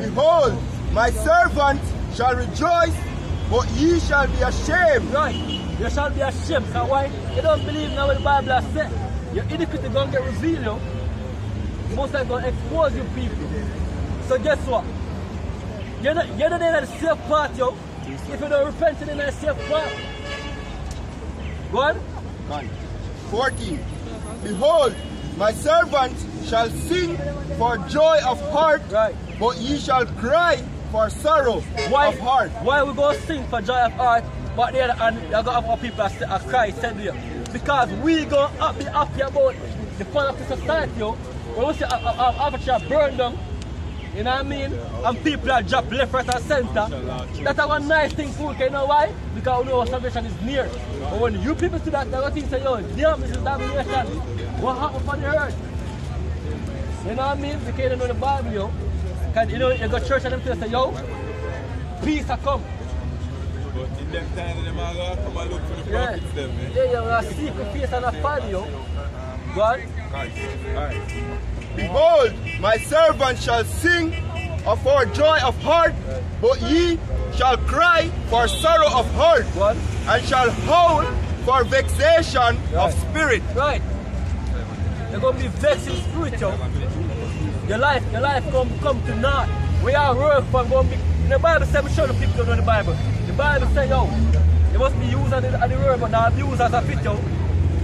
Behold, my servant shall rejoice, but ye shall be ashamed. Right. You shall be ashamed. So why? You don't believe now what the Bible has said. Your iniquity gonna get revealed, yo. Most likely gonna expose you people. So guess what? You're not you're not in the safe part, yo. If you don't repent you're in the safe part. Go on. 14. Behold, my servant shall sing for joy of heart, Right. but ye shall cry for sorrow Why, of heart. why we go sing for joy of heart, but the other hand, you're going to have our people that that cry, send you. Because we going to be happy about the fun of the society, yo. When we see our, our, our aperture burn down, you know what I mean? And people are drop left, right, and center. That's a one nice thing for you know why? Because we know salvation is near. But when you people see that, they're going to think, say, yo, damn, this is damnation. What happened for the earth? You know what I mean? Because you don't know the Bible, yo. Because you know, you go to church and them people say, yo, peace have come. But in them times, them are going to come and look for the Yeah, prophets, them, eh? yeah, yeah, a secret face and a find yo. God. Behold, my servant shall sing of our joy of heart, but ye shall cry for sorrow of heart, God, and shall howl for vexation of spirit. right. You're gonna be vexed in spirit, yo. Your life, your life come come to naught. We are work from going to be. In The Bible says we show the people know the Bible. The Bible says, yo, it must be used of the, of the word, but not abused as a fit,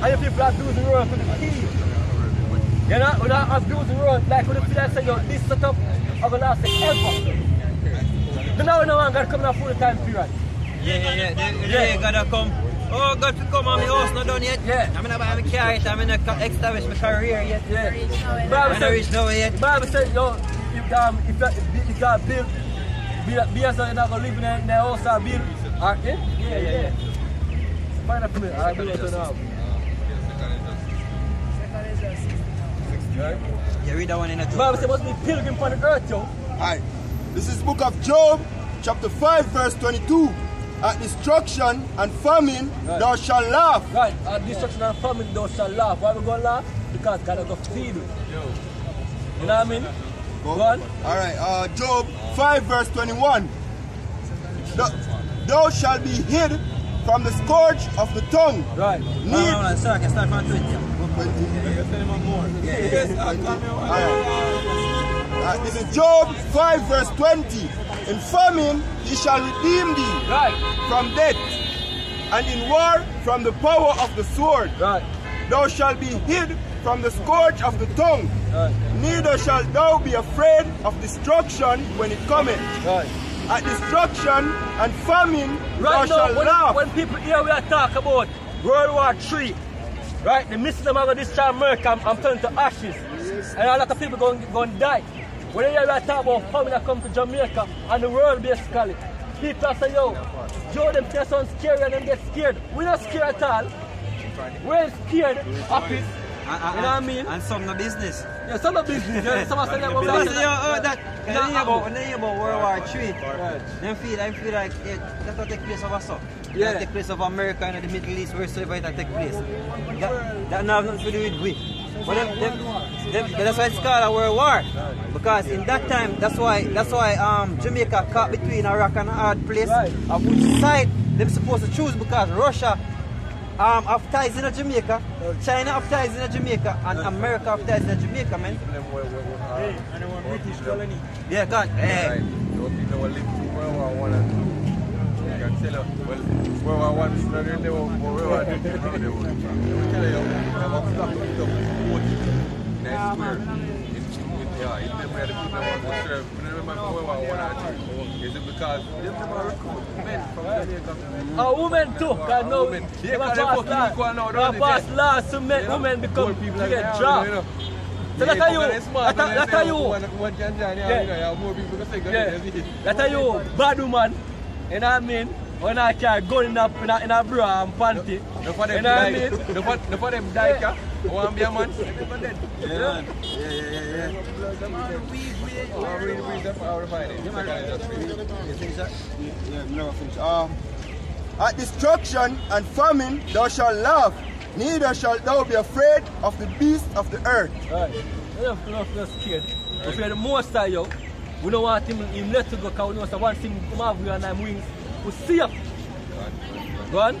yo. And your people abuse the word for the key. You know, we not abuse the word like when the people say, yo, this setup of the last ever. But now we know I'm gonna come in a full time period. Yeah, yeah, yeah. They, Yeah. they gotta come. Oh, God, to come on my house not done yet. Yeah. I'm not buy my car yet. I'm not establish my career yet. Yeah. I'm Bible not says, reach nowhere yet. The Bible says, yo, if, um, if, that- if you got build, be, be as though you're not going to live in the, in the house or build. Yeah? Yeah, yeah, yeah. Find that for. I'll do it now. You read that one in the The Bible says, must be pilgrim on the earth, yo. Alright. This is book of Job, chapter 5, verse 22. At destruction and famine Right. thou shalt laugh. Right, at destruction and famine, thou shall laugh. Why we going to laugh? Because God is going to feed you. You know what I mean? Go on. Alright, uh, Job 5, verse 21. Thou, thou shalt be hid from the scourge of the tongue. Right. No, Need, no, no, sir, I can start from 20. Uh, this is Job 5, verse 20. In famine he shall redeem thee Right, from death, and in war from the power of the sword. right, Thou shalt be hid from the scourge of the tongue. right, Neither shalt thou be afraid of destruction when it cometh. right. At destruction and famine thou Right now, shalt when, laugh. when people hear we are talk about World War III, right, the missing them are going to destroy America and, and turn to ashes. And a lot of people going going to die. When they hear we are talk about famine that come to Jamaica and the world basically, people are say, yo, Joe, them say something scary and them get scared. We're not scared at all. We're scared of it. You know what I mean? And some no business. Yeah, some of business. Yeah, some are saying about Because that. you know, oh, that, when Yeah, they hear about, when they hear about World War III, them feel, them feel like yeah, that will take place over so. Yeah. That take place of America and the Middle East, wheresoever it take place. That, that not have nothing to do with we. But them, them, them, that's why it's called a World War. Because in that time, that's why that's why um, Jamaica caught between a rock and a hard place. Right. Of which side them supposed to choose because Russia um, have ties in Jamaica, China have ties in Jamaica, and America have ties in Jamaica, man. And one British colony. Yeah, God. Hey. Right. Don't think they will live through World War One and two. I can tell you, well, World War One is not really World War One. They will tell you, they will stop it up in nice square. In, in, in, yeah, in them where the people want to serve. When I remember World War One and two, is it because them never recruit men from Jamaica? A woman too, because now women. they Yeah, have 'cause they passed fucking laws. equal now, They don't have they? passed laws to make You know? women become Poor people to like get that, dropped. you know. So that's how you, because they're smart, that's how- and they that's say, how you, One, one can join, yeah, Yeah. you know, you have more people to say, go yeah, ahead, yeah. that's how you, bad woman, you know what I mean? When I carry gun in a, in a, in a bra and panty, No for them you know what I die. mean? No for, no for them die, Yeah. yeah. I want to be a man. They never dead. Yeah, man. Yeah, yeah, yeah, yeah. I really believe that's how I refine it. Second industry. You think so? Yeah, never finish. Um, at destruction and famine thou shalt laugh, neither shalt thou be afraid of the beast of the earth. Right. We don't we don't feel scared. We fear the most of you. We don't want him, him let to go because we know that one thing come have we and them wings. We see you. Go on.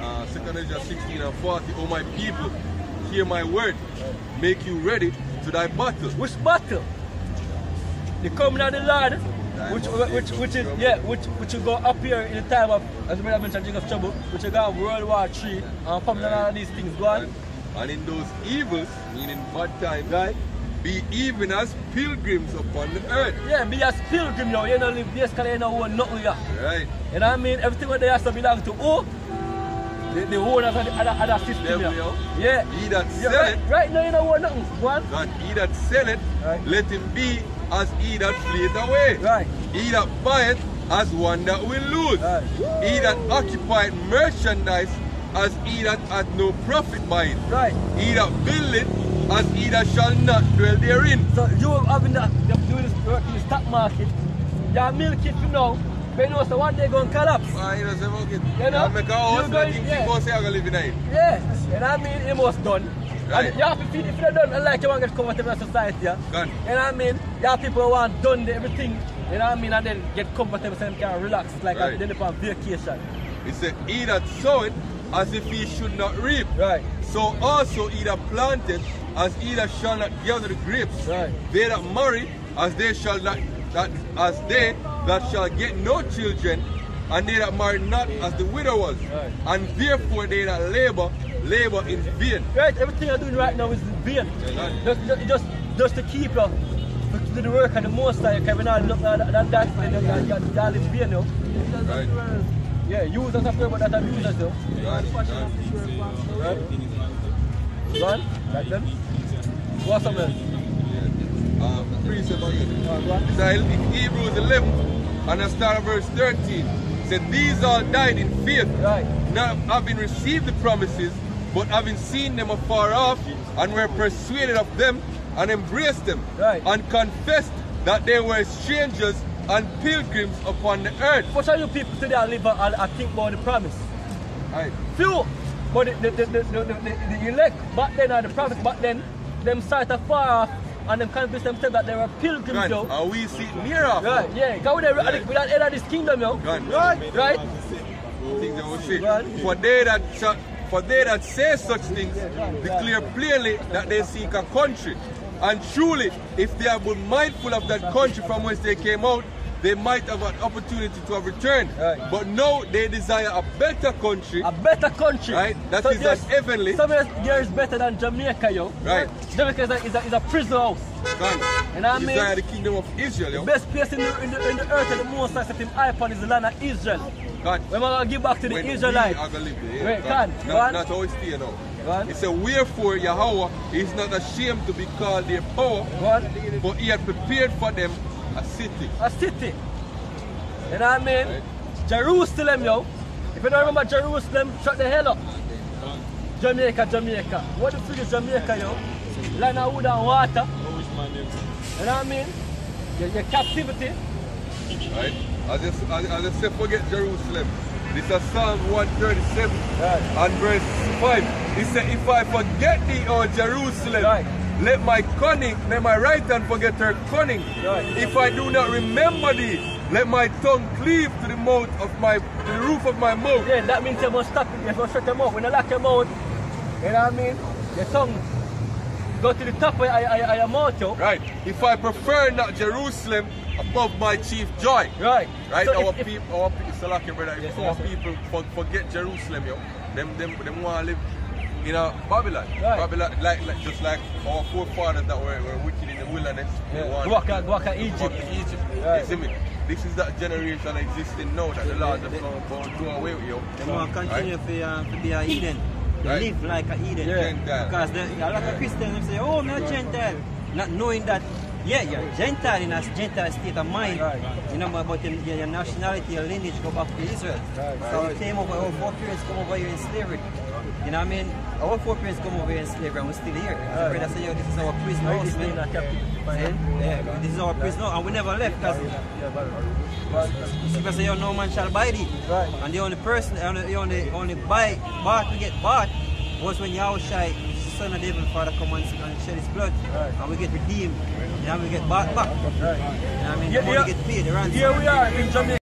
Uh, 2 Corinthians 16 and 40. Oh my people, hear my word. Make you ready to thy battle. Which battle? The coming of the Lord, which which which is yeah, which which will go up here in the time of as brother mentioned, of Trouble, which will go World War Three and coming and all of these things. Go on. And in those evils, meaning bad times, Right? Be even as pilgrims upon the earth. Yeah, be a pilgrim now. You don't live this because you don't own nothing. Right? You know what I mean? Everything what they have to belong to who? The, the owners of the other, other system. Here. yo. Yeah. He that Yeah, sell right, it, right now you don't own nothing. Go on. and he that sell it, Right. let him be as he that fleeth away. Right. He that buy it, as one that will lose. Right. He that occupied merchandise as he that hath no profit by it. Right. He that build as he that shall not dwell therein. So you having that, you doing this work in the stock market, you're milking for now, but you know so one day going to collapse. Ah, you know, say, fuck it. You know, You make a house, you you going- think yeah. say I'm going to live in it. Yeah, you know what I mean? It was done. Right. And you have to feel, if you're done, like you want to get comfortable in society, yeah? Gone. You know what I mean? You have people who want done everything, you know what I mean, and then get comfortable so they can relax, like Right. then upon vacation. He said, He that soweth as if he should not reap. Right. So also he that planted as he that shall not gather the grapes. Right. They that marry as they shall not that as they that shall get no children, and they that marry not as the widow was. Right. And therefore they that labor, labor in vain. Right, everything you're doing right now is in vain. Yeah. Just, just, just, just to keep you, to do the work and the most that you can not look at that, that, that, and you you- you- you all in vain, you know. Right. Yeah, use us after about that and use us, you know. Right. Right. Right? On, like them. What's up, man? Um, precept again. Go on, go on. So in Hebrews 11 and I start at verse 13 said these all died in faith Right. not having received the promises but having seen them afar off and were persuaded of them and embraced them Right. and confessed that they were strangers and pilgrims upon the earth. What are you people today that live and, and think about the promise? Right. Few, but the, the, the, the, the, the, the elect back then are the prophets back then, them start afar off and them convince themselves that they were pilgrims, Gone. yo. And we see it near off. Right, yeah. Go with the, with that head of this kingdom, yo. Gone. Right, right. Things that we see. Right. For they that shall- for they that say such things declare plainly that they seek a country. And truly, if they have been mindful of that country from whence they came out, they might have an opportunity to have returned. Right. But now they desire a better country. A better country. Right, that is there's- an heavenly- Somewhere there is better than Jamaica, yo. Right. Jamaica is a, is a, is a prison house. You know what I mean? Desire the kingdom of Israel. Yo. Best place in the, in the, in the earth and the most I set him high upon is the land of Israel. God. I going to give back to the When Israelites? we are gonna live there, yeah, Wait, God. can, Not, not how it's here now. Go. It said, Wherefore Yahweh is not ashamed to be called their power, Go on. but he had prepared for them a city. A city. You know what I mean? Right. Jerusalem, yo. If you don't remember Jerusalem, shut the hell up. Jamaica, Jamaica. What the fuck is Jamaica, yo? Land of wood and water. You know what I mean? Your, your captivity. Right? I just I, just say forget Jerusalem. This is Psalm 137 Right. and verse 5. He said, If I forget thee, O Jerusalem, Right. Let my cunning, let my right hand forget her cunning. Right. If I do not remember thee, let my tongue cleave to the mouth of my to the roof of my mouth. Yeah, that means you must stop it. You must shut your mouth. When you lock your mouth, you know what I mean? Your tongue go to the top of your, mouth, yo. Right. If I prefer not Jerusalem above my chief joy. Right. Right, So our if- people, our people, Salaki, brother, if Yes, our yes, people forget Jerusalem, yo, them, them, them want to live in know, Babylon. Right. Babylon, like, like, just like our forefathers that were, were wicked in the wilderness. Yeah. want Go back go back and Egypt. Egypt. Right. You see me? This is that generation existing now that the Lord has going to do away with you. They want to continue to, uh, to be a Eden. They Right. live like a Eden. Yeah. Gentile. Because the, a lot of Christians them say, oh, I'm a Gentile. Not knowing that, yeah, you're Gentile in a Gentile state of mind. Right. You know, but your, your nationality, your lineage go back to Israel. Right. So we came over, our foreparents come over here in slavery. You know what I mean? Our foreparents come over here in slavery and we're still here. The Right. brother say, yo, this is our prison house, this man. See? Yeah, this is our prison house. And we never left because Yeah, People say, yo, no man shall buy thee. Right. And the only person, the only, the only, only buy, bought to get bought was when Yahushai, son of David, Father, come and, and shed his blood, Right. and we get redeemed, and we get bought back. Right. You know what I mean? Yeah, yeah. get paid, the ransom. Here we are in Jamaica.